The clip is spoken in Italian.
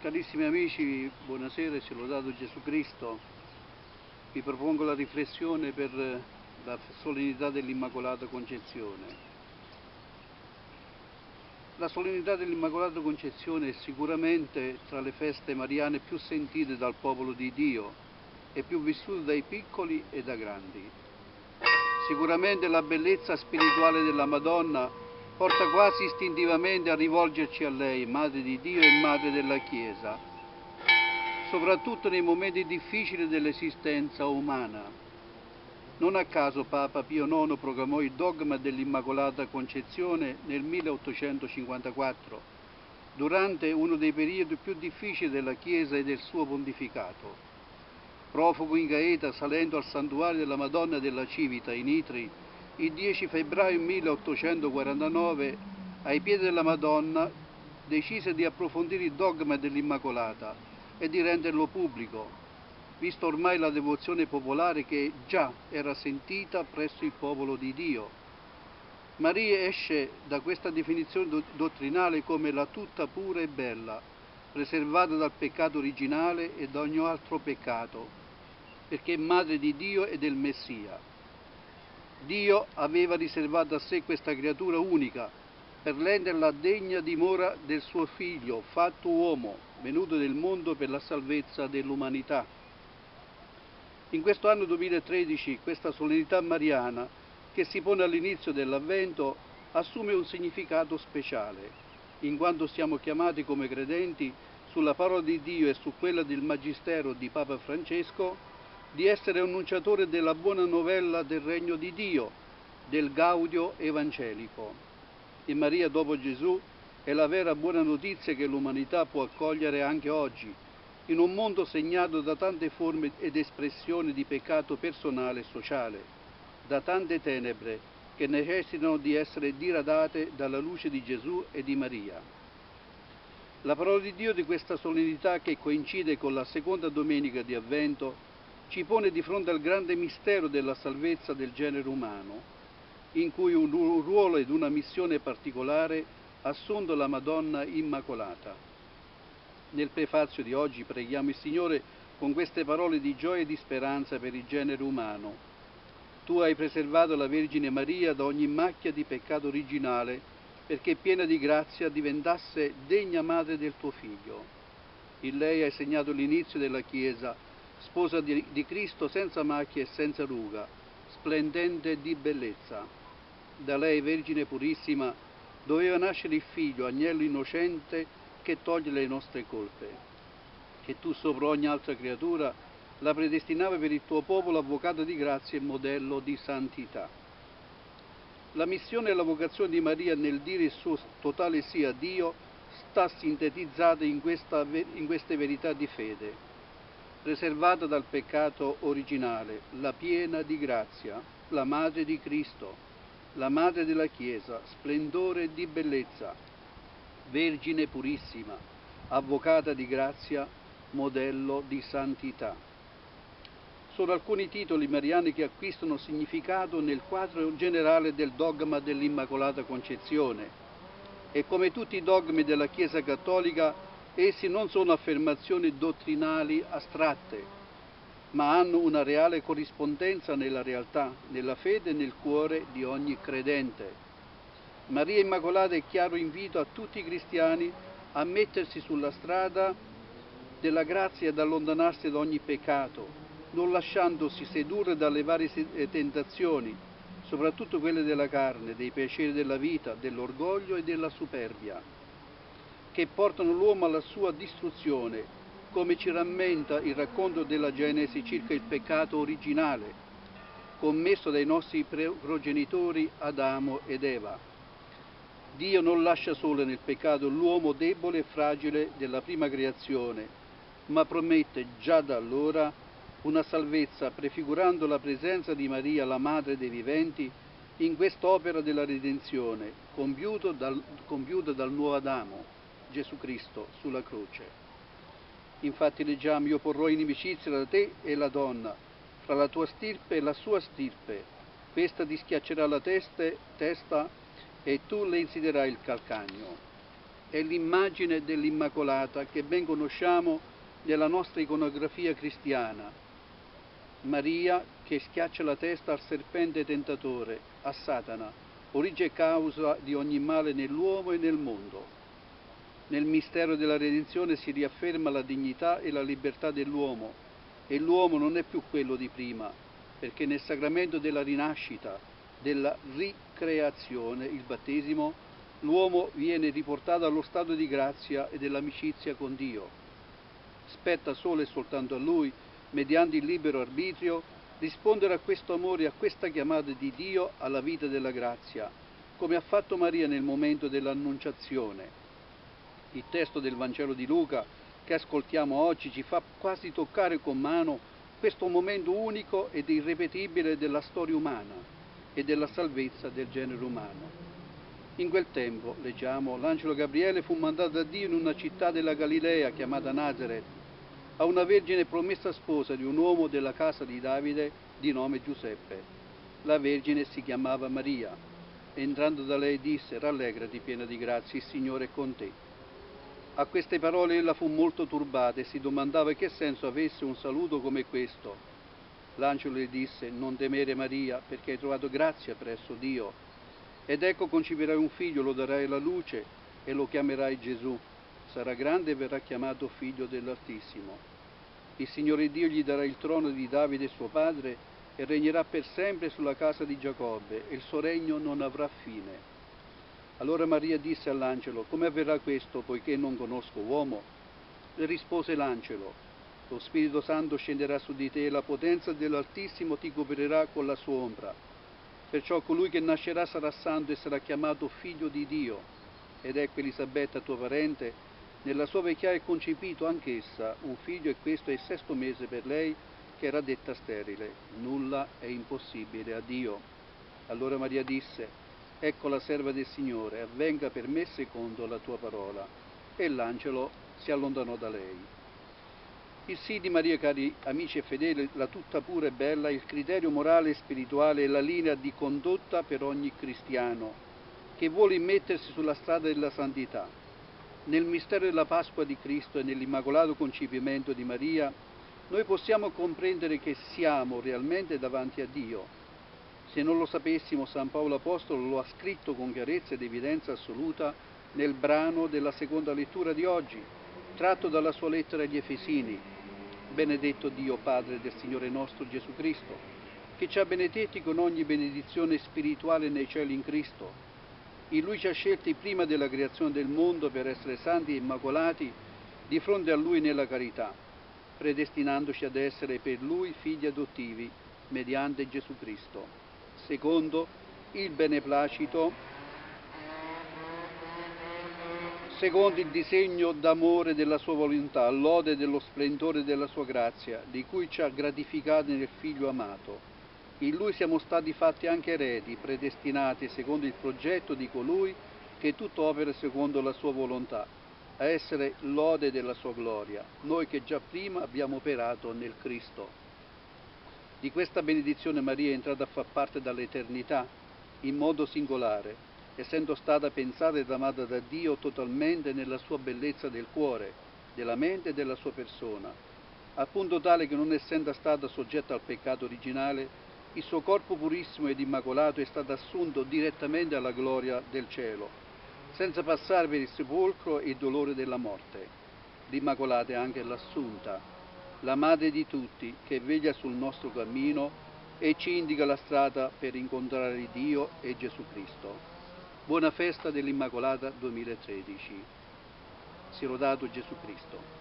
Carissimi amici, buonasera e lodato Gesù Cristo. Vi propongo la riflessione per la solennità dell'Immacolata Concezione. La solennità dell'Immacolata Concezione è sicuramente tra le feste mariane più sentite dal popolo di Dio e più vissute dai piccoli e da grandi. Sicuramente la bellezza spirituale della Madonna porta quasi istintivamente a rivolgerci a lei, Madre di Dio e Madre della Chiesa, soprattutto nei momenti difficili dell'esistenza umana. Non a caso Papa Pio IX proclamò il dogma dell'Immacolata Concezione nel 1854, durante uno dei periodi più difficili della Chiesa e del suo pontificato. Profugo in Gaeta, salendo al santuario della Madonna della Civita in Itri, il 10 febbraio 1849, ai piedi della Madonna, decise di approfondire il dogma dell'Immacolata e di renderlo pubblico, visto ormai la devozione popolare che già era sentita presso il popolo di Dio. Maria esce da questa definizione dottrinale come la tutta pura e bella, preservata dal peccato originale e da ogni altro peccato, perché è madre di Dio e del Messia. Dio aveva riservato a sé questa creatura unica per renderla degna dimora del suo figlio, fatto uomo, venuto nel mondo per la salvezza dell'umanità. In questo anno 2013 questa solennità mariana che si pone all'inizio dell'avvento assume un significato speciale, in quanto siamo chiamati come credenti sulla parola di Dio e su quella del Magistero di Papa Francesco di essere annunciatore della buona novella del regno di Dio, del gaudio evangelico. E Maria dopo Gesù è la vera buona notizia che l'umanità può accogliere anche oggi, in un mondo segnato da tante forme ed espressioni di peccato personale e sociale, da tante tenebre che necessitano di essere diradate dalla luce di Gesù e di Maria. La parola di Dio di questa solennità che coincide con la seconda domenica di Avvento ci pone di fronte al grande mistero della salvezza del genere umano, in cui un ruolo ed una missione particolare assunto la Madonna Immacolata. Nel prefazio di oggi preghiamo il Signore con queste parole di gioia e di speranza per il genere umano. Tu hai preservato la Vergine Maria da ogni macchia di peccato originale, perché piena di grazia diventasse degna madre del tuo Figlio. In lei hai segnato l'inizio della Chiesa, sposa di, di Cristo senza macchia e senza ruga, splendente di bellezza. Da lei, Vergine purissima, doveva nascere il figlio, agnello innocente, che toglie le nostre colpe. Che tu sopra ogni altra creatura la predestinavi per il tuo popolo avvocato di grazia e modello di santità. La missione e la vocazione di Maria nel dire il suo totale sì a Dio sta sintetizzata in, questa, in queste verità di fede preservata dal peccato originale, la piena di grazia, la madre di Cristo, la madre della Chiesa, splendore di bellezza, vergine purissima, avvocata di grazia, modello di santità. Sono alcuni titoli mariani che acquistano significato nel quadro generale del dogma dell'Immacolata Concezione e come tutti i dogmi della Chiesa Cattolica Essi non sono affermazioni dottrinali astratte, ma hanno una reale corrispondenza nella realtà, nella fede e nel cuore di ogni credente. Maria Immacolata è chiaro invito a tutti i cristiani a mettersi sulla strada della grazia e ad allontanarsi da ogni peccato, non lasciandosi sedurre dalle varie eh, tentazioni, soprattutto quelle della carne, dei piaceri della vita, dell'orgoglio e della superbia che portano l'uomo alla sua distruzione, come ci rammenta il racconto della Genesi circa il peccato originale commesso dai nostri progenitori Adamo ed Eva. Dio non lascia solo nel peccato l'uomo debole e fragile della prima creazione, ma promette già da allora una salvezza prefigurando la presenza di Maria, la madre dei viventi, in quest'opera della redenzione compiuta dal, dal nuovo Adamo. Gesù Cristo sulla croce. Infatti leggiamo, io porrò inimicizia da te e la donna, fra la tua stirpe e la sua stirpe, questa ti schiaccerà la testa, testa e tu le insiderai il calcagno. è l'immagine dell'Immacolata che ben conosciamo nella nostra iconografia cristiana. Maria che schiaccia la testa al serpente tentatore, a Satana, origine e causa di ogni male nell'uomo e nel mondo. Nel mistero della redenzione si riafferma la dignità e la libertà dell'uomo e l'uomo non è più quello di prima, perché nel sacramento della rinascita, della ricreazione, il battesimo, l'uomo viene riportato allo stato di grazia e dell'amicizia con Dio. Spetta solo e soltanto a Lui, mediante il libero arbitrio, rispondere a questo amore e a questa chiamata di Dio alla vita della grazia, come ha fatto Maria nel momento dell'annunciazione. Il testo del Vangelo di Luca che ascoltiamo oggi ci fa quasi toccare con mano questo momento unico ed irripetibile della storia umana e della salvezza del genere umano. In quel tempo, leggiamo, l'angelo Gabriele fu mandato da Dio in una città della Galilea chiamata Nazareth, a una vergine promessa sposa di un uomo della casa di Davide di nome Giuseppe. La vergine si chiamava Maria. Entrando da lei disse, rallegrati piena di grazia, il Signore è con te. A queste parole ella fu molto turbata e si domandava che senso avesse un saluto come questo. L'angelo le disse, non temere Maria, perché hai trovato grazia presso Dio. Ed ecco conciperai un figlio, lo darai alla luce e lo chiamerai Gesù. Sarà grande e verrà chiamato figlio dell'Altissimo. Il Signore Dio gli darà il trono di Davide suo padre e regnerà per sempre sulla casa di Giacobbe e il suo regno non avrà fine. Allora Maria disse all'angelo, come avverrà questo poiché non conosco uomo? Le rispose l'angelo, lo Spirito Santo scenderà su di te e la potenza dell'Altissimo ti coprirà con la sua ombra. Perciò colui che nascerà sarà santo e sarà chiamato figlio di Dio. Ed ecco Elisabetta, tua parente, nella sua vecchiaia è concepito anch'essa un figlio e questo è il sesto mese per lei che era detta sterile. Nulla è impossibile a Dio. Allora Maria disse, Ecco la serva del Signore, avvenga per me secondo la tua parola. E l'angelo si allontanò da lei. Il sì di Maria, cari amici e fedeli, la tutta pura e bella, il criterio morale e spirituale e la linea di condotta per ogni cristiano che vuole immettersi sulla strada della santità. Nel mistero della Pasqua di Cristo e nell'immacolato concepimento di Maria, noi possiamo comprendere che siamo realmente davanti a Dio se non lo sapessimo, San Paolo Apostolo lo ha scritto con chiarezza ed evidenza assoluta nel brano della seconda lettura di oggi, tratto dalla sua lettera agli Efesini. Benedetto Dio Padre del Signore nostro Gesù Cristo, che ci ha benedetti con ogni benedizione spirituale nei cieli in Cristo. In Lui ci ha scelti prima della creazione del mondo per essere santi e immacolati di fronte a Lui nella carità, predestinandoci ad essere per Lui figli adottivi mediante Gesù Cristo secondo il beneplacito, secondo il disegno d'amore della sua volontà, lode dello splendore della sua grazia, di cui ci ha gratificati nel Figlio amato. In lui siamo stati fatti anche eredi, predestinati secondo il progetto di colui che tutto opera secondo la sua volontà, a essere lode della sua gloria, noi che già prima abbiamo operato nel Cristo. Di questa benedizione Maria è entrata a far parte dall'eternità in modo singolare, essendo stata pensata ed amata da Dio totalmente nella sua bellezza del cuore, della mente e della sua persona, al punto tale che non essendo stata soggetta al peccato originale, il suo corpo purissimo ed immacolato è stato assunto direttamente alla gloria del cielo, senza passare per il sepolcro e il dolore della morte. L'Immacolata è anche l'assunta, la madre di tutti che veglia sul nostro cammino e ci indica la strada per incontrare Dio e Gesù Cristo. Buona festa dell'Immacolata 2013. Si rodato Gesù Cristo.